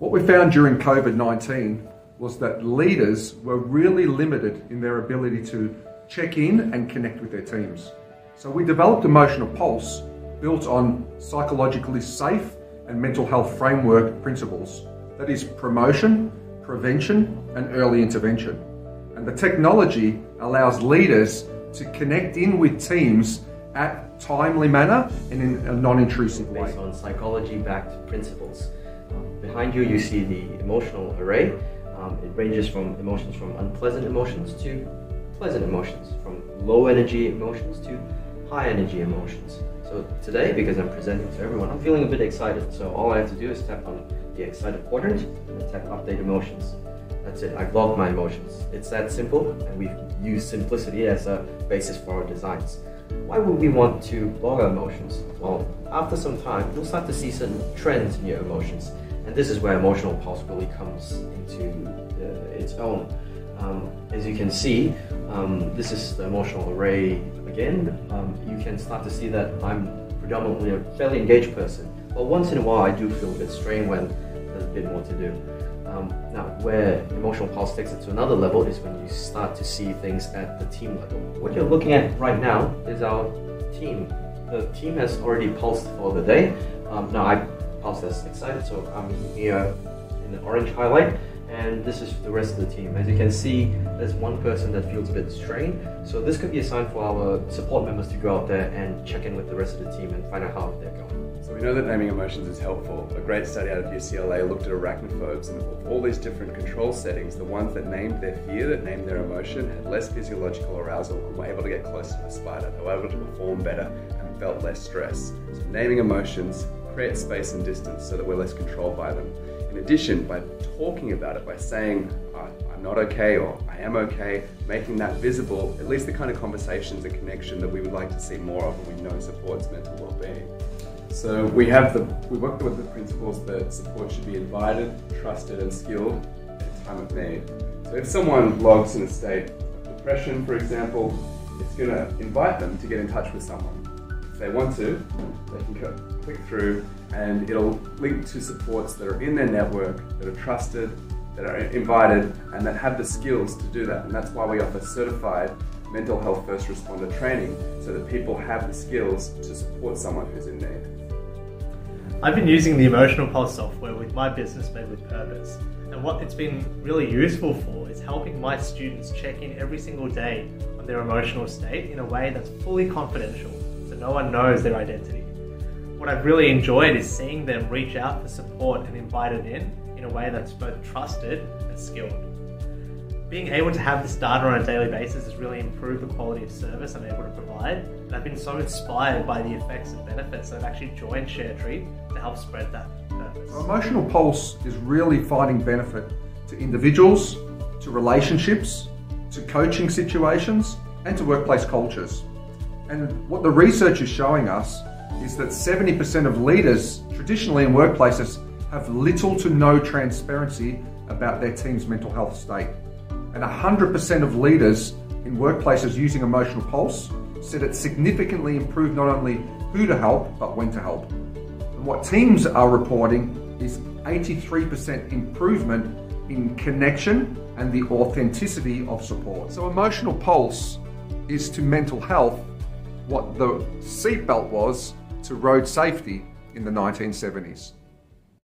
What we found during COVID-19 was that leaders were really limited in their ability to check in and connect with their teams. So we developed Emotional Pulse built on psychologically safe and mental health framework principles. That is promotion, prevention and early intervention. And the technology allows leaders to connect in with teams at timely manner and in a non-intrusive way. Based on psychology-backed principles. Behind you, you see the emotional array. Um, it ranges from emotions from unpleasant emotions to pleasant emotions, from low energy emotions to high energy emotions. So today, because I'm presenting to everyone, I'm feeling a bit excited. So all I have to do is tap on the excited quadrant and tap update emotions. That's it, I've logged my emotions. It's that simple, and we've used simplicity as a basis for our designs. Why would we want to log our emotions? Well, after some time, you'll start to see certain trends in your emotions. And this is where emotional pulse really comes into uh, its own. Um, as you can see, um, this is the emotional array again. Um, you can start to see that I'm predominantly a fairly engaged person. But once in a while, I do feel a bit strained when there's a bit more to do. Um, now, where emotional pulse takes it to another level is when you start to see things at the team level. What you're looking at right now is our team. The team has already pulsed for the day. Um, now, I as excited, so I'm here in the orange highlight and this is the rest of the team. As you can see, there's one person that feels a bit strained, so this could be a sign for our support members to go out there and check in with the rest of the team and find out how they're going. So we know that naming emotions is helpful. A great study out of UCLA looked at arachnophobes and all these different control settings, the ones that named their fear, that named their emotion, had less physiological arousal and were able to get closer to the spider. They were able to perform better and felt less stress. So naming emotions creates space and distance so that we're less controlled by them. In addition, by talking about it, by saying, I'm not okay or I am okay, making that visible, at least the kind of conversations and connection that we would like to see more of and we know supports mental well-being. So we have the, we work with the principles that support should be invited, trusted and skilled at time of need. So if someone logs in a state of depression, for example, it's going to invite them to get in touch with someone. They want to, they can click through and it'll link to supports that are in their network, that are trusted, that are invited, and that have the skills to do that. And that's why we offer certified mental health first responder training so that people have the skills to support someone who's in need. I've been using the Emotional Pulse software with my business made with purpose. And what it's been really useful for is helping my students check in every single day on their emotional state in a way that's fully confidential no one knows their identity. What I've really enjoyed is seeing them reach out for support and invited in in a way that's both trusted and skilled. Being able to have this data on a daily basis has really improved the quality of service I'm able to provide, and I've been so inspired by the effects and benefits that I've actually joined ShareTree to help spread that purpose. Emotional Pulse is really finding benefit to individuals, to relationships, to coaching situations, and to workplace cultures. And what the research is showing us is that 70% of leaders traditionally in workplaces have little to no transparency about their team's mental health state. And 100% of leaders in workplaces using Emotional Pulse said it significantly improved not only who to help, but when to help. And what teams are reporting is 83% improvement in connection and the authenticity of support. So Emotional Pulse is to mental health what the seatbelt was to road safety in the 1970s.